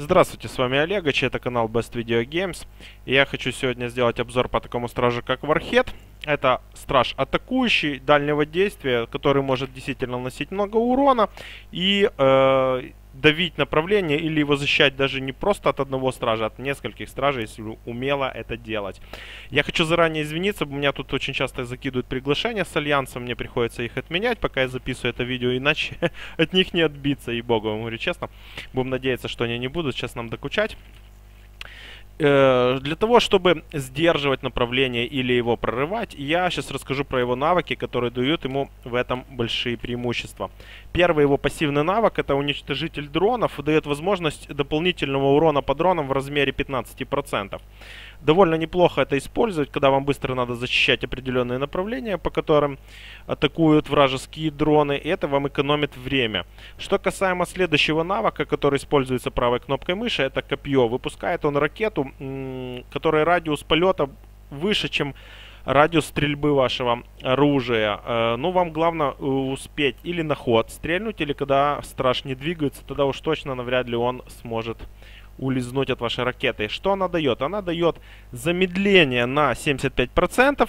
Здравствуйте, с вами Олегач, это канал Best Video Games. И я хочу сегодня сделать обзор по такому стражу, как Warhead. Это страж атакующий, дальнего действия, который может действительно наносить много урона. И э, давить направление или его защищать даже не просто от одного стража, а от нескольких стражей, если умело это делать. Я хочу заранее извиниться, у меня тут очень часто закидывают приглашения с Альянсом, мне приходится их отменять, пока я записываю это видео, иначе от них не отбиться, и богу вам говорю честно. Будем надеяться, что они не будут сейчас нам докучать. Э, для того, чтобы сдерживать направление или его прорывать, я сейчас расскажу про его навыки, которые дают ему в этом большие преимущества. Первый его пассивный навык это уничтожитель дронов, дает возможность дополнительного урона по дронам в размере 15%. Довольно неплохо это использовать, когда вам быстро надо защищать определенные направления, по которым атакуют вражеские дроны, и это вам экономит время. Что касаемо следующего навыка, который используется правой кнопкой мыши, это копье. Выпускает он ракету, которая радиус полета выше, чем радиус стрельбы вашего оружия. Э, ну, вам главное э, успеть или на ход стрельнуть, или когда страж не двигается, тогда уж точно навряд ли он сможет улизнуть от вашей ракеты. Что она дает? Она дает замедление на 75%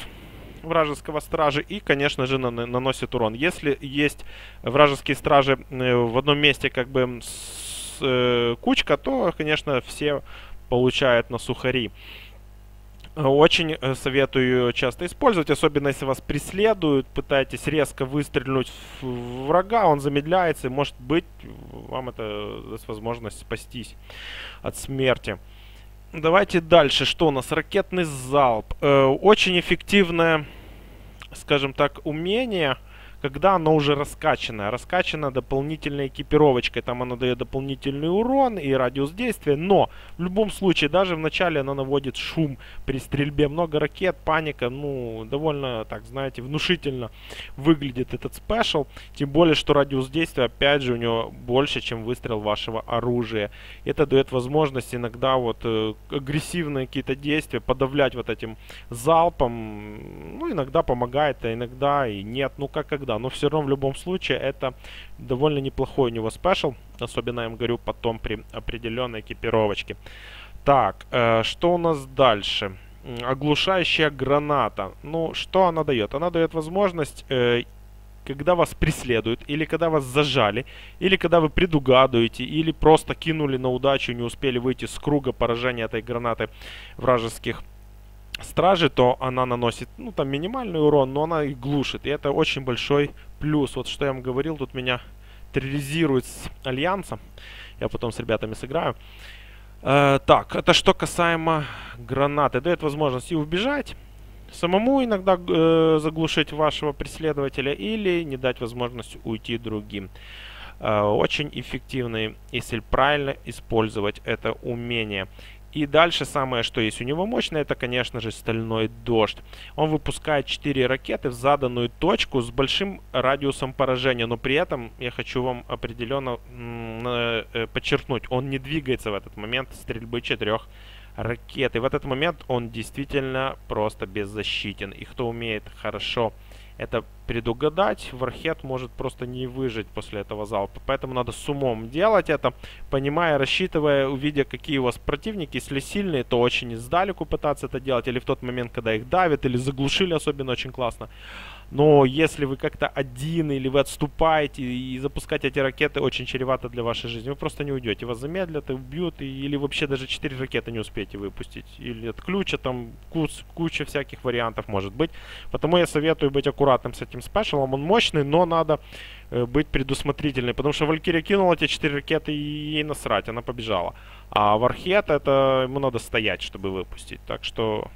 вражеского стража и, конечно же, на, наносит урон. Если есть вражеские стражи э, в одном месте как бы с, э, кучка, то, конечно, все получают на сухари. Очень э, советую часто использовать, особенно если вас преследуют, пытаетесь резко выстрелить в врага, он замедляется, и может быть вам это даст возможность спастись от смерти. Давайте дальше, что у нас? Ракетный залп. Э, очень эффективное, скажем так, умение – когда оно уже раскачано. Раскачано дополнительной экипировочкой. Там оно дает дополнительный урон и радиус действия. Но в любом случае, даже в начале оно наводит шум при стрельбе. Много ракет, паника. Ну, довольно, так знаете, внушительно выглядит этот спешл. Тем более, что радиус действия, опять же, у него больше, чем выстрел вашего оружия. Это дает возможность иногда вот э, агрессивные какие-то действия подавлять вот этим залпом. Ну, иногда помогает, а иногда и нет. Ну, как когда да. Но все равно в любом случае это довольно неплохой у него спешл. Особенно, я им говорю, потом при определенной экипировочке. Так, э, что у нас дальше? Оглушающая граната. Ну, что она дает? Она дает возможность... Э, когда вас преследуют, или когда вас зажали, или когда вы предугадываете, или просто кинули на удачу, не успели выйти с круга поражения этой гранаты вражеских стражи, то она наносит, ну, там минимальный урон, но она их глушит. И это очень большой плюс. Вот что я вам говорил, тут меня терроризирует с Альянсом. Я потом с ребятами сыграю. Э, так, это что касаемо гранаты. Дает возможность и убежать, самому иногда э, заглушить вашего преследователя, или не дать возможность уйти другим. Э, очень эффективный, если правильно использовать это умение. И дальше самое, что есть у него мощное, это, конечно же, стальной дождь. Он выпускает 4 ракеты в заданную точку с большим радиусом поражения, но при этом я хочу вам определенно э, подчеркнуть, он не двигается в этот момент стрельбы 4 ракет. И в этот момент он действительно просто беззащитен. И кто умеет хорошо это предугадать, Вархет может просто не выжить после этого залпа. Поэтому надо с умом делать это, понимая, рассчитывая, увидя, какие у вас противники. Если сильные, то очень издалеку пытаться это делать. Или в тот момент, когда их давят, или заглушили особенно очень классно. Но если вы как-то один или вы отступаете, и запускать эти ракеты очень чревато для вашей жизни. Вы просто не уйдете. Вас замедлят и убьют, и, или вообще даже 4 ракеты не успеете выпустить. Или отключат, там куч, куча всяких вариантов может быть. Потому я советую быть аккуратным с этим спешалом. Он мощный, но надо э, быть предусмотрительной. Потому что Валькирия кинула эти 4 ракеты и ей насрать, она побежала. А Вархет, это ему надо стоять, чтобы выпустить. Так что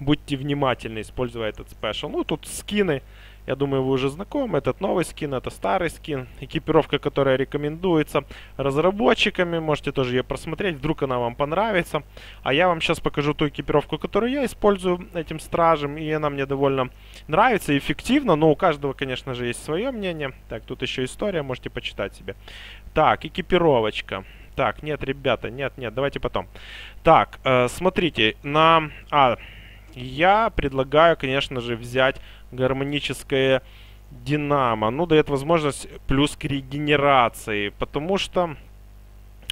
Будьте внимательны, используя этот спешл. Ну, тут скины. Я думаю, вы уже знакомы. Этот новый скин, это старый скин. Экипировка, которая рекомендуется разработчиками. Можете тоже ее просмотреть. Вдруг она вам понравится. А я вам сейчас покажу ту экипировку, которую я использую этим стражем. И она мне довольно нравится, эффективна. Но у каждого, конечно же, есть свое мнение. Так, тут еще история. Можете почитать себе. Так, экипировочка. Так, нет, ребята, нет, нет, давайте потом. Так, э, смотрите, на... А, я предлагаю, конечно же, взять гармоническое Динамо. Ну, дает возможность плюс к регенерации. Потому что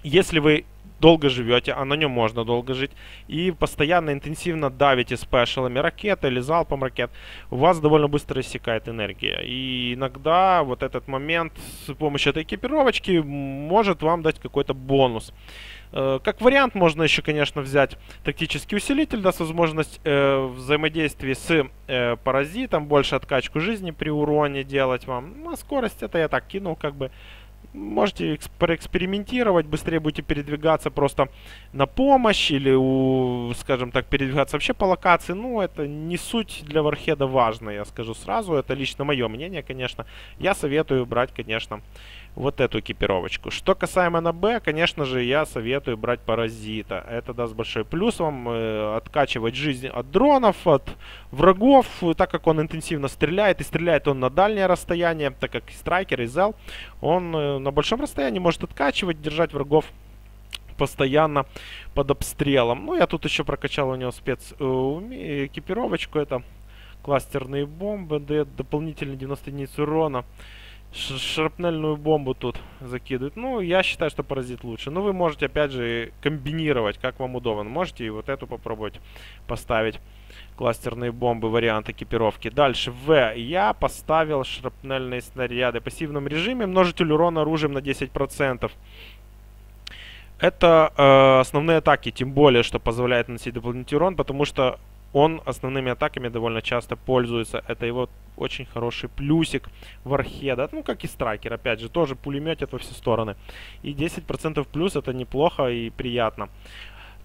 если вы долго живете, а на нем можно долго жить, и постоянно интенсивно давите спешалами ракеты или залпом ракет, у вас довольно быстро иссякает энергия. И иногда вот этот момент с помощью этой экипировочки может вам дать какой-то бонус. Э, как вариант можно еще, конечно, взять тактический усилитель, даст возможность э, взаимодействия с э, паразитом, больше откачку жизни при уроне делать вам. Ну, скорость это я так кинул, как бы можете проэкспериментировать, быстрее будете передвигаться просто на помощь или, у, скажем так, передвигаться вообще по локации. Ну, это не суть для Вархеда важно, я скажу сразу. Это лично мое мнение, конечно. Я советую брать, конечно, вот эту экипировочку. Что касаемо на Б, конечно же, я советую брать Паразита. Это даст большой плюс вам э, откачивать жизнь от дронов, от врагов, так как он интенсивно стреляет. И стреляет он на дальнее расстояние, так как и Страйкер, и Зел. Он э, на большом расстоянии может откачивать, держать врагов постоянно под обстрелом. Ну, я тут еще прокачал у него спец э, экипировочку. Это кластерные бомбы, дает дополнительно 90 единиц урона шрапнельную бомбу тут закидывают. Ну, я считаю, что паразит лучше. Но вы можете, опять же, комбинировать, как вам удобно. Можете и вот эту попробовать поставить. Кластерные бомбы, вариант экипировки. Дальше, В. Я поставил шрапнельные снаряды. В пассивном режиме множитель урона оружием на 10%. Это э, основные атаки, тем более, что позволяет наносить дополнительный урон, потому что он основными атаками довольно часто пользуется. Это его очень хороший плюсик Вархеда. Ну, как и Страйкер, опять же, тоже пулеметит во все стороны. И 10% плюс это неплохо и приятно.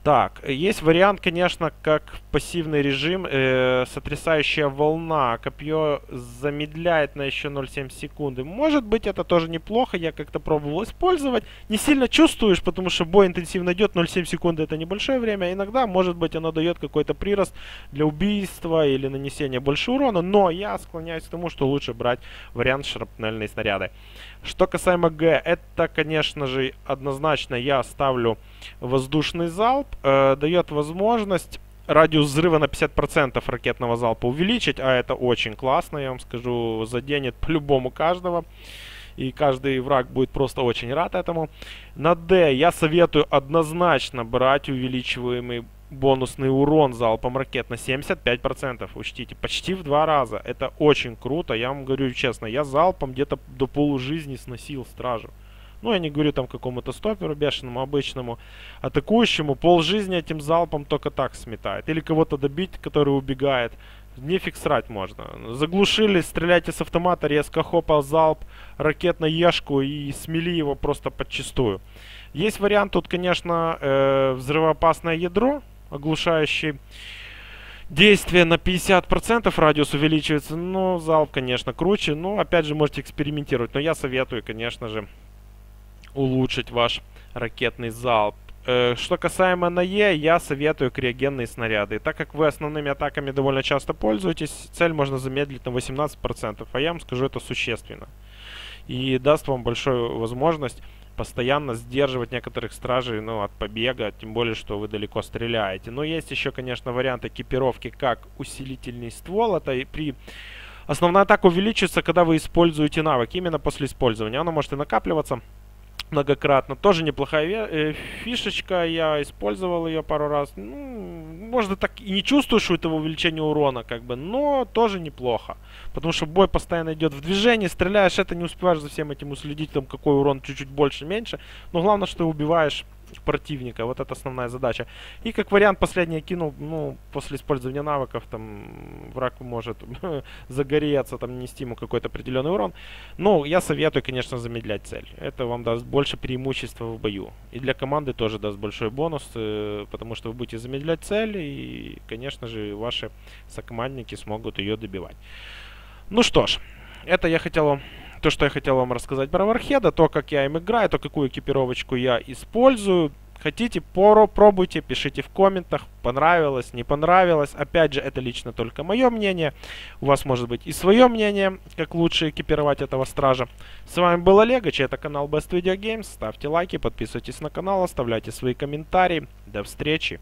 Так, есть вариант, конечно, как пассивный режим, э, сотрясающая волна. Копье замедляет на еще 0,7 секунды. Может быть, это тоже неплохо, я как-то пробовал использовать. Не сильно чувствуешь, потому что бой интенсивно идет, 0,7 секунды это небольшое время. Иногда, может быть, оно дает какой-то прирост для убийства или нанесения больше урона. Но я склоняюсь к тому, что лучше брать вариант шрапнельные снаряды. Что касаемо Г, это, конечно же, однозначно я ставлю воздушный залп. Э, дает возможность радиус взрыва на 50% ракетного залпа увеличить, а это очень классно, я вам скажу, заденет по-любому каждого. И каждый враг будет просто очень рад этому. На D я советую однозначно брать увеличиваемый бонусный урон залпом ракет на 75%. Учтите, почти в два раза. Это очень круто. Я вам говорю честно, я залпом где-то до полужизни сносил стражу. Ну, я не говорю там какому-то стоперу бешеному, обычному. Атакующему пол жизни этим залпом только так сметает. Или кого-то добить, который убегает. Нефиг срать можно. Заглушили, стреляйте с автомата, резко хопал залп, ракет на ешку и смели его просто подчистую. Есть вариант тут, конечно, э, взрывоопасное ядро оглушающий. Действие на 50% радиус увеличивается. Ну, залп, конечно, круче. Ну, опять же, можете экспериментировать. Но я советую, конечно же, улучшить ваш ракетный залп. Э, что касаемо на Е, я советую криогенные снаряды. так как вы основными атаками довольно часто пользуетесь, цель можно замедлить на 18%. А я вам скажу, это существенно. И даст вам большую возможность постоянно сдерживать некоторых стражей ну, от побега, тем более, что вы далеко стреляете. Но есть еще, конечно, вариант экипировки как усилительный ствол. Это и при... Основная атака увеличится, когда вы используете навык. Именно после использования. Оно может и накапливаться многократно. Тоже неплохая э, фишечка, я использовал ее пару раз. Ну, может, так и не чувствуешь этого увеличения урона, как бы, но тоже неплохо. Потому что бой постоянно идет в движении, стреляешь, это не успеваешь за всем этим уследить, там какой урон чуть-чуть больше, меньше. Но главное, что убиваешь противника. Вот это основная задача. И как вариант последний кинул, ну, после использования навыков, там, враг может загореться, там, нести ему какой-то определенный урон. Ну, я советую, конечно, замедлять цель. Это вам даст больше преимущества в бою. И для команды тоже даст большой бонус, э, потому что вы будете замедлять цель, и, конечно же, ваши сокомандники смогут ее добивать. Ну что ж, это я хотел вам то, что я хотел вам рассказать про Вархеда, то, как я им играю, то, какую экипировочку я использую. Хотите, поро, пробуйте, пишите в комментах, понравилось, не понравилось. Опять же, это лично только мое мнение. У вас может быть и свое мнение, как лучше экипировать этого стража. С вами был Олегович, это канал Best Video Games. Ставьте лайки, подписывайтесь на канал, оставляйте свои комментарии. До встречи!